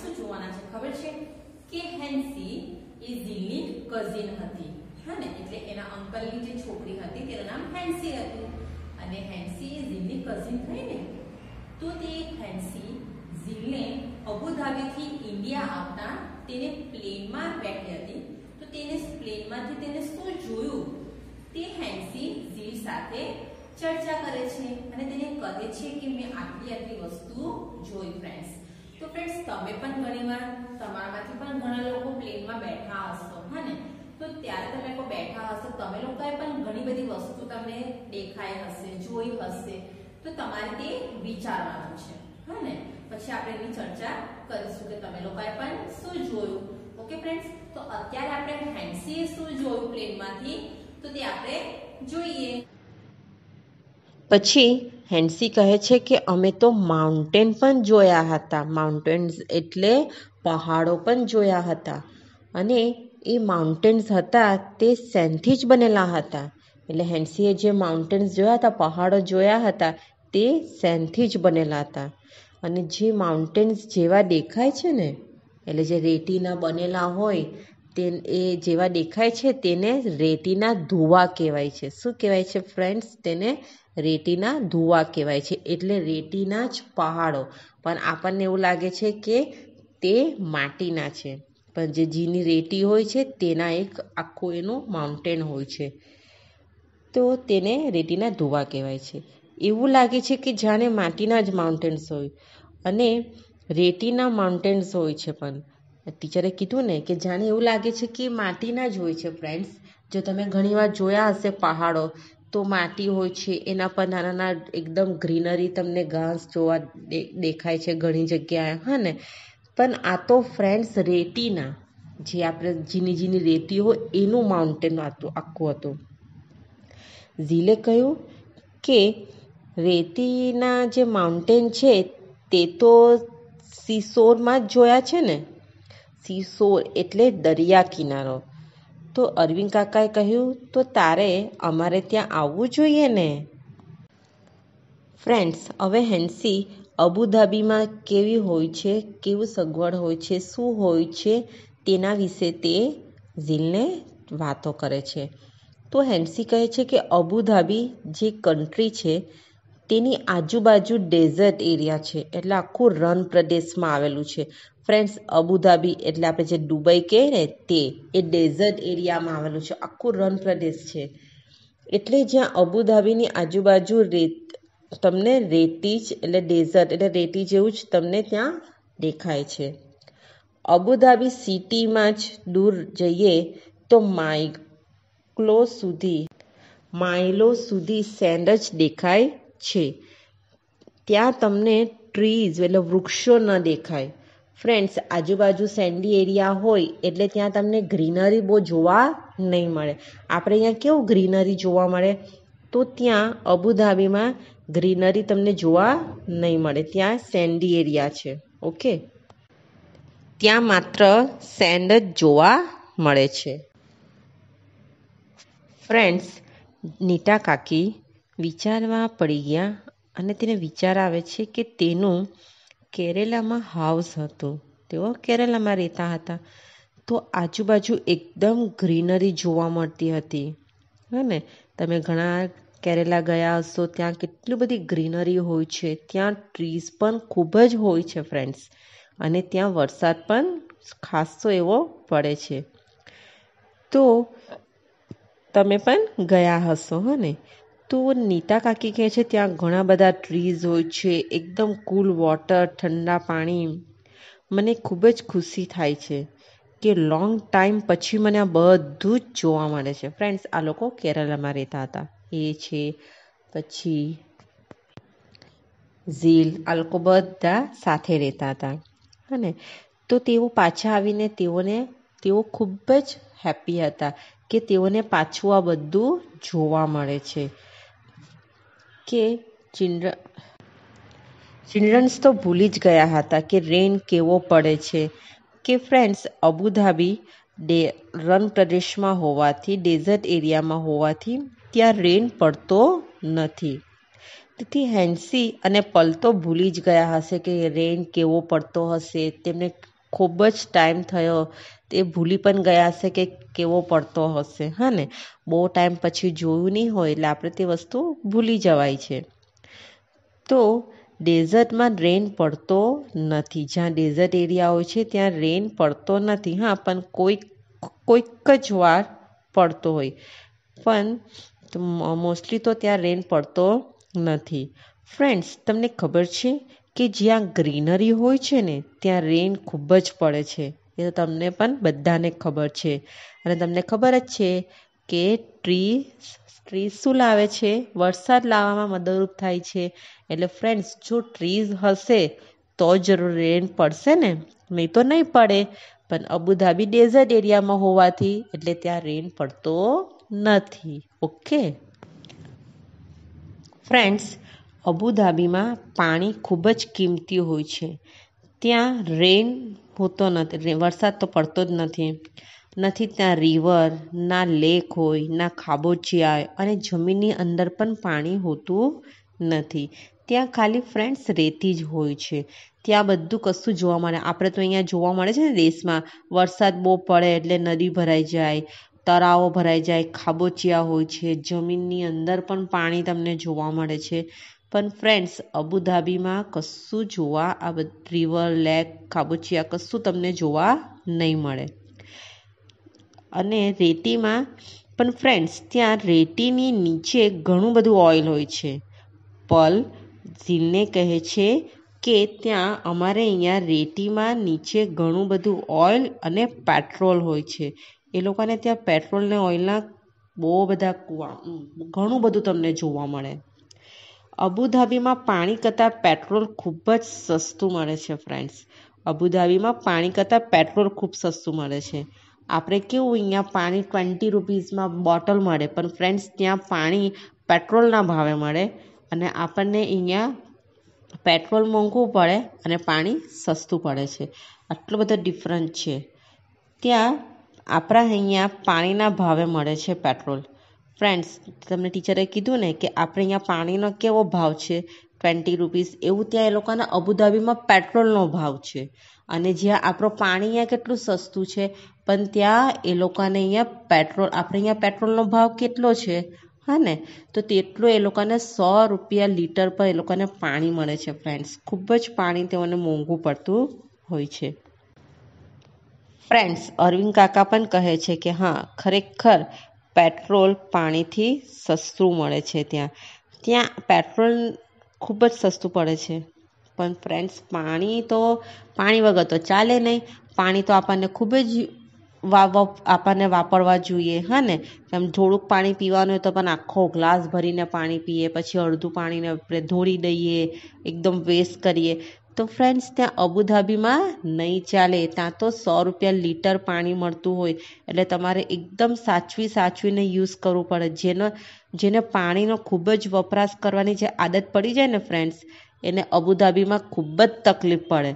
શું જોવાના છે. ખબર છે? કે હેન્સી એ ઝીલની કઝિન હતી. હા એટલે એના અંકલની જે છોકરી હતી, તેનું નામ હેન્સી હતું. અને હેન્સી એ ઝીલની કઝિન થઈ ને? તો તે હેન્સી ઝીલને અબુધાબીથી ઇન્ડિયા આવતા તેને પ્લેનમાં બેઠી હતી. તો તેને પ્લેનમાંથી તેને શું જોયું? તે હેન્સી ઝીલ સાથે ચર્ચા કરે છે અને તેને કહે છે કે, મેં આટલી આટલી વસ્તુ જોઈ ફ્રેન્ડ્સ તો ફ્રેન્ડ્સ તમે પણ ઘણીવાર તમારામાંથી પણ ઘણા લોકો પ્લેનમાં બેઠા હશો હા તો ત્યારે તમે લોકો બેઠા હશો, તમે લોકોએ પણ ઘણી બધી વસ્તુ તમને દેખાય હશે, જોઈ હશે. તો તમારે તે વિચારવાનું છે હા પછી આપણે એની ચર્ચા કરીશું કે તમે લોકોએ પણ શું જોયું? ઓકે ફ્રેન્ડ્સ તો અત્યારે આપણે હેન્સીએ શું જોયું પ્લેનમાંથી તો તે આપણે જોઈએ. પછી હેન્સી કહે છે કે અમે તો માઉન્ટેન પણ જોયા હતા. માઉન્ટેન્સ એટલે પહાડો પણ જોયા હતા. અને એ માઉન્ટેન્સ હતા તે સેન્ડથી જ બનેલા હતા. એટલે હેન્સીએ જે માઉન્ટેન્સ જોયા હતા, પહાડો જોયા હતા, તે સેન્ડથી જ બનેલા હતા. અને જે માઉન્ટેન્સ જેવા દેખાય છે ને, એટલે જે રેતીના બનેલા હોય, તે એ જેવા દેખાય છે તેને રેતીના ધુવા કહેવાય છે. શું કહેવાય છે ફ્રેન્ડ્સ તેને રેતીના ધુવા કહેવાય છે. એટલે રેતીના જ પહાડો. પણ આપણને એવું લાગે છે કે તે માટીના છે. પણ જે જીની રેતી હોય છે, તેના એક આખું એનું માઉન્ટેન હોય છે. તો તેને રેતીના ધુવા કહેવાય છે. એવું લાગે છે કે જાણે માટીના જ માઉન્ટેન્સ હોય. અને રેતીના માઉન્ટેન્સ હોય છે પણ. ટીચરે કીધું ને કે જાણે એવું લાગે છે કે માટીના જ હોય છે ફ્રેન્ડ્સ જો તમે ઘણીવાર જોયા હશે પહાડો તો માટી હોય છે, એના પર નાના નાના એકદમ ગ્રીનરી તમને ઘાસ જોવા દેખાય છે ઘણી જગ્યાએ, હા ને? પણ આ તો ફ્રેન્ડ્સ રેતીના, જે આપણે ઝીની ઝીની રેતી હોય એનું માઉન્ટેન હતું, આખું હતું. ઝીલે કહ્યું કે રેતીના જે માઉન્ટેન છે, તે તો સીસોરમાં જ જોયા છે ને? સીસોર એટલે દરિયા કિનારો. તો અરવિંદ કાકાએ કહ્યું, તો તારે અમારે ત્યાં આવવું જોઈએ ને? ફ્રેન્ડ્સ, હવે હેન્સી અબુધાબીમાં કેવી હોય છે, કેવું સગવડ હોય છે, શું હોય છે, તેના વિશે તે ઝીલને વાતો કરે છે. તો હેન્સી કહે છે કે અબુધાબી જે કન્ટ્રી છે, તેની આજુબાજુ ડેઝર્ટ એરિયા છે, એટલે આખું રન પ્રદેશમાં આવેલું છે. ફ્રેન્ડ્સ અબુધાબી એટલે આપણે જે દુબઈ કહે ને તે, એ ડેઝર્ટ એરિયામાં આવેલું છે. આખું રણ પ્રદેશ છે. એટલે જ્યાં અબુધાબીની આજુબાજુ રેત, તમને રેતી જ, એટલે ડેઝર્ટ એટલે રેતી જેવું જ તમને ત્યાં દેખાય છે. અબુધાબી સિટીમાં જ દૂર જઈએ તો માઇક્લો સુધી, માઇલો સુધી સેન્ડ જ દેખાય છે. ત્યાં તમને ટ્રીઝ એટલે વૃક્ષો ન દેખાય. ફ્રેન્ડ્સ આજુબાજુ સેન્ડી એરિયા હોય, એટલે ત્યાં તમને ગ્રીનરી બહુ જોવા નહીં મળે. આપણે અહીંયા કેવું ગ્રીનરી જોવા મળે? તો ત્યાં અબુધાબીમાં ગ્રીનરી તમને જોવા નહીં મળે. ત્યાં સેન્ડી એરિયા છે. ઓકે ત્યાં માત્ર સેન્ડ જ જોવા મળે છે. ફ્રેન્ડ્સ નીટા કાકી વિચારવા પડી ગયા અને તેને વિચાર આવે છે કે તેનું કેરેલામાં હાઉસ હતું. તેઓ કેરેલામાં રહેતા હતા. તો આજુબાજુ એકદમ ગ્રીનરી જોવા મળતી હતી. હે ને? તમે ઘણા કેરેલા ગયા હશો, ત્યાં કેટલી બધી ગ્રીનરી હોય છે. ત્યાં ટ્રીઝ પણ ખૂબ જ હોય છે ફ્રેન્ડ્સ અને ત્યાં વરસાદ પણ ખાસો એવો પડે છે. તો તમે પણ ગયા હશો, હો ને? તો નીતા કાકી કહે છે, ત્યાં ઘણા બધા ટ્રીઝ હોય છે, એકદમ કુલ વોટર ઠંડા પાણી. મને ખૂબ જ ખુશી થાય છે કે લોંગ ટાઈમ પછી મને આ બધું જ જોવા મળે છે. ફ્રેન્ડ્સ આ લોકો કેરલામાં રહેતા હતા. એ છે, પછી ઝીલ, આ લોકો બધા સાથે રહેતા હતા. અને તો તેઓ પાછા આવીને તેઓને, તેઓ ખૂબ જ હેપી હતા કે તેઓને પાછું આ બધું જોવા મળે છે. કે ચિલ્ડ્ર ચિલ્ડ્રન્સ તો ભૂલી જ ગયા હતા કે રેન કેવો પડે છે કે ફ્રેન્ડ્સ અબુધાબી ડે રન પ્રદેશમાં હોવાથી ડેઝર્ટ એરિયામાં હોવાથી ત્યાં રેન પડતો નથી તેથી હેન્સી અને પલ તો ભૂલી જ ગયા હશે કે રેન કેવો પડતો હશે તેમને ખૂબ જ ટાઈમ થયો. તે ભૂલી પણ ગયા હશે કે કેવો પડતો હશે, હા ને? બહુ ટાઈમ પછી જોયું નહીં હોય એટલે આપણે તે વસ્તુ ભૂલી જવાય છે. તો ડેઝર્ટમાં રેન પડતો નથી. જ્યાં ડેઝર્ટ એરિયા હોય છે, ત્યાં રેન પડતો નથી. હા, પણ કોઈક કોઈક જ વાર પડતો હોય. પણ મોસ્ટલી તો ત્યાં રેન પડતો નથી. ફ્રેન્ડ્સ તમને ખબર છે કે જ્યાં ગ્રીનરી હોય છે ને, ત્યાં રેન ખૂબ જ પડે છે. એ તો તમને પણ બધાને ખબર છે. અને તમને ખબર જ છે કે ટ્રી ટ્રીઝ શું લાવે છે? વરસાદ લાવવામાં મદદરૂપ થાય છે. એટલે ફ્રેન્ડ્સ જો ટ્રીઝ હશે, તો જરૂર રેન પડશે ને? નહીં તો નહીં પડે. પણ અબુધાબી ડેઝર્ટ એરિયામાં હોવાથી એટલે ત્યાં રેન પડતો નથી. ઓકે ફ્રેન્ડ્સ અબુધાબીમાં પાણી ખૂબ જ કિંમતી હોય છે. ત્યાં રેન હોતો નથી વરસાદ તો પડતો જ નથી. નથી ત્યાં રિવર ના લેક હોય, ના ખાબોચિયા અને જમીનની અંદર પણ પાણી હોતું નથી. ત્યાં ખાલી ફ્રેન્ડ્સ રેતી જ હોય છે. ત્યાં બધું કશું જોવા મળે. આપણે તો અહીંયા જોવા મળે છે ને દેશમાં, વરસાદ બહુ પડે એટલે નદી ભરાઈ જાય, તળાવો ભરાઈ જાય, ખાબોચિયા હોય છે, જમીનની અંદર પણ પાણી તમને જોવા મળે છે. પણ ફ્રેન્ડ્સ અબુધાબીમાં કશું જોવા, આ રિવર લેક ખાબોચિયા કશું તમને જોવા નહીં મળે. અને રેતીમાં પણ ફ્રેન્ડ્સ ત્યાં રેતીની નીચે ઘણું બધું ઓઇલ હોય છે. પલ, ઝીલને કહે છે કે ત્યાં અમારે અહીંયા રેતીમાં નીચે ઘણું બધું ઓઇલ અને પેટ્રોલ હોય છે. એ લોકોને ત્યાં પેટ્રોલ ને ઓઇલના બહુ બધા કુવા, ઘણું બધું તમને જોવા મળે. અબુધાબીમાં પાણી કરતાં પેટ્રોલ ખૂબ જ સસ્તું મળે છે ફ્રેન્ડ્સ અબુધાબીમાં પાણી કરતાં પેટ્રોલ ખૂબ સસ્તું મળે છે. આપણે કેવું અહીંયા પાણી ટ્વેન્ટી રૂપીઝમાં બોટલ મળે, પણ ફ્રેન્ડ્સ ત્યાં પાણી પેટ્રોલના ભાવે મળે અને આપણને અહીંયા પેટ્રોલ મોંઘું પડે અને પાણી સસ્તું પડે છે. આટલો બધો ડિફરન્સ છે. ત્યાં આપણા અહીંયા પાણીના ભાવે મળે છે પેટ્રોલ. ફ્રેન્ડ્સ તમને ટીચરે કીધું ને કે આપણે અહીંયા પાણીનો કેવો ભાવ છે? ટ્વેન્ટી રૂપીસ એવું ત્યાં એ લોકોના અબુધાબીમાં પેટ્રોલનો ભાવ છે. અને જ્યાં આપણું પાણી અહીંયા કેટલું સસ્તું છે? પણ ત્યાં એ લોકોને અહીંયા પેટ્રોલ, આપણે અહીંયા પેટ્રોલનો ભાવ કેટલો છે? હા ને? તો તેટલું એ લોકોને સો રૂપિયા લીટર પર એ લોકોને પાણી મળે છે ફ્રેન્ડ્સ ખૂબ જ પાણી તેઓને મોંઘું પડતું હોય છે. ફ્રેન્ડ્સ અરવિંદ કાકા પણ કહે છે કે હા, ખરેખર પેટ્રોલ પાણીથી સસ્તું મળે છે ત્યાં. ત્યાં પેટ્રોલ ખૂબ જ સસ્તું પડે છે. પણ ફ્રેન્ડ્સ પાણી તો, પાણી વગર તો ચાલે નહીં. પાણી તો આપણને ખૂબ જ આપણને વાપરવા જોઈએ, હા ને? એમ થોડુંક પાણી પીવાનું હોય તો પણ આખો ગ્લાસ ભરીને પાણી પીએ, પછી અડધું પાણીને આપણે ધોળી દઈએ, એકદમ વેસ્ટ કરીએ. તો ફ્રેન્ડ્સ ત્યાં અબુધાબીમાં નહીં ચાલે. ત્યાં તો સો રૂપિયા લીટર પાણી મળતું હોય. એટલે તમારે એકદમ સાચવી સાચવીને યુઝ કરવું પડે. જેનો, જેને પાણીનો ખૂબ જ વપરાશ કરવાની જે આદત પડી જાય ને ફ્રેન્ડ્સ એને અબુધાબીમાં ખૂબ જ તકલીફ પડે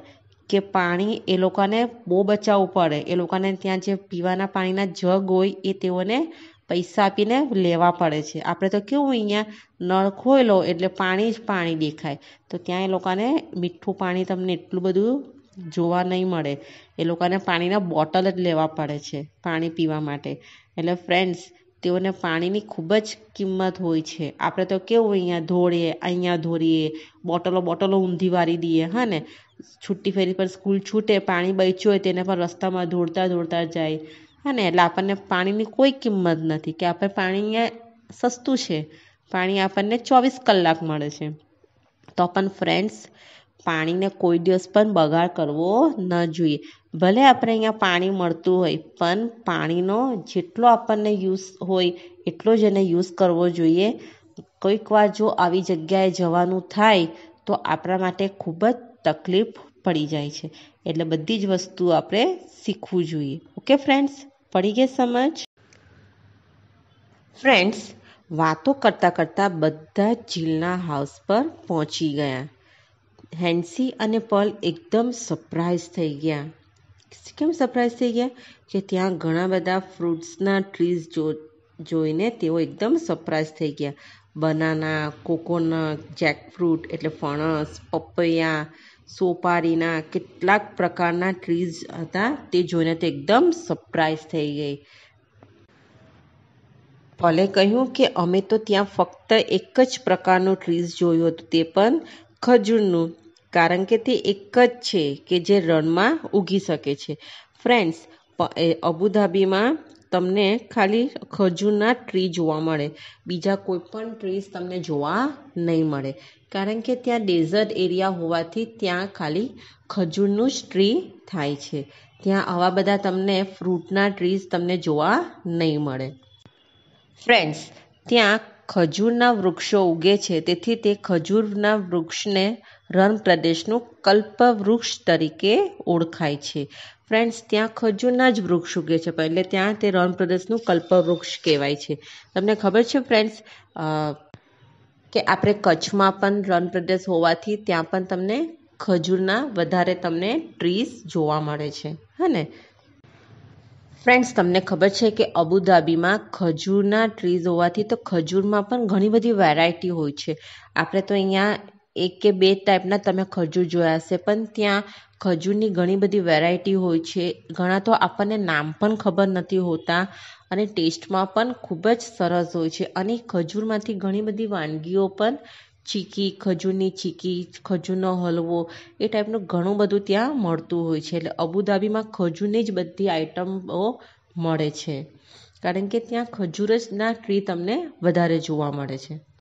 કે પાણી એ લોકોને બહુ બચાવવું પડે. એ લોકોને ત્યાં જે પીવાના પાણીના જગ હોય એ તેઓને પૈસા આપીને લેવા પડે છે. આપણે તો કેવું અહીંયા નળ ખોલો એટલે પાણી જ પાણી દેખાય. તો ત્યાં એ લોકોને મીઠું પાણી તમને એટલું બધું જોવા નહીં મળે. એ લોકોને પાણીના બોટલ જ લેવા પડે છે પાણી પીવા માટે. એટલે ફ્રેન્ડ્સ તેઓને પાણીની ખૂબ જ કિંમત હોય છે. આપણે તો કેવું અહીંયા ધોળીએ, અહીંયા ધોરીએ, બોટલો બોટલો ઊંધી વારી દઈએ, હા ને? છુટ્ટી ફેરી પર સ્કૂલ છૂટે, પાણી બચ્યું હોય તેને પણ રસ્તામાં ધોળતા ધોળતા જાય. હા ને, એટલે આપણને પાણીની કોઈ કિંમત નથી કે આપણે પાણી અહીંયા સસ્તું છે. પાણી આપણને ચોવીસ કલાક મળે છે. તો પણ ફ્રેન્ડ્સ પાણીને કોઈ દિવસ પણ બગાડ કરવો ન જોઈએ. ભલે આપણે અહીંયા પાણી મળતું હોય, પણ પાણીનો જેટલો આપણને યુઝ હોય, એટલો જ એને યુઝ કરવો જોઈએ. કોઈક વાર જો આવી જગ્યાએ જવાનું થાય, તો આપણા માટે ખૂબ જ તકલીફ પડી જાય છે. એટલે બધી જ વસ્તુ આપણે શીખવું જોઈએ. ઓકે ફ્રેન્ડ્સ પડી ગઈ સમજ? ફ્રેન્ડ્સ વાતો કરતાં કરતાં બધા જીલના હાઉસ પર પહોંચી ગયા. હેન્સી અને પલ એકદમ સરપ્રાઈઝ થઈ ગયા. કેમ સરપ્રાઈઝ થઈ ગયા? કે ત્યાં ઘણા બધા ફ્રૂટ્સના ટ્રીઝ જો, જોઈને તેઓ એકદમ સરપ્રાઈઝ થઈ ગયા. બનાના કોકોનટ જેકફ્રૂટ એટલે ફણસ, પપૈયા સોપારીના કેટલાક પ્રકારના ટ્રીઝ હતા, તે જોઈને તે એકદમ સરપ્રાઈઝ થઈ ગઈ. ભલે કહ્યું કે અમે તો ત્યાં ફક્ત એક જ પ્રકારનું ટ્રીઝ જોયું હતું, તે પણ ખજૂરનું, કારણ કે તે એક જ છે કે જે રણમાં ઉગી શકે છે. ફ્રેન્ડ્સ અબુધાબીમાં તમને ખાલી ખજૂરના ટ્રી જોવા મળે. બીજા કોઈ પણ ટ્રીઝ તમને જોવા નહીં મળે. કારણ કે ત્યાં ડેઝર્ટ એરિયા હોવાથી ત્યાં ખાલી ખજૂરનું જ ટ્રી થાય છે. ત્યાં આવા બધા તમને ફ્રૂટના ટ્રીઝ તમને જોવા નહીં મળે. ફ્રેન્ડ્સ ત્યાં ખજૂરના વૃક્ષો ઉગે છે. તેથી તે ખજૂરના વૃક્ષને રણ પ્રદેશનું કલ્પવૃક્ષ તરીકે ઓળખાય છે. ફ્રેન્ડ્સ ત્યાં ખજૂરના જ વૃક્ષ ઉગે છે. એટલે ત્યાં તે રણ પ્રદેશનું કલ્પવૃક્ષ કહેવાય છે. તમને ખબર છે ફ્રેન્ડ્સ કે આપણે કચ્છમાં પણ રણ પ્રદેશ હોવાથી ત્યાં પણ તમને ખજૂરના વધારે તમને ટ્રીસ જોવા મળે છે. હા ફ્રેન્ડ્સ તમને ખબર છે કે અબુધાબીમાં ખજૂરના ટ્રીઝ હોવાથી તો ખજૂરમાં પણ ઘણી બધી વેરાયટી હોય છે. આપણે તો અહીંયા એક કે બે ટાઈપના તમે ખજૂર જોયા હશે, પણ ત્યાં ખજૂરની ઘણી બધી વેરાયટી હોય છે. ઘણા તો આપણને નામ પણ ખબર નથી હોતા. અને ટેસ્ટમાં પણ ખૂબ જ સરસ હોય છે. અને ખજૂરમાંથી ઘણી બધી વાનગીઓ પણ ચીકી, ખજૂરની ચીકી, ખજૂરનો હલવો, એ ટાઈપનું ઘણું બધું ત્યાં મળતું હોય છે. એટલે અબુધાબીમાં ખજૂરની જ બધી આઈટમો મળે છે. કારણ કે ત્યાં ખજૂર ટ્રી તમને વધારે જોવા મળે છે.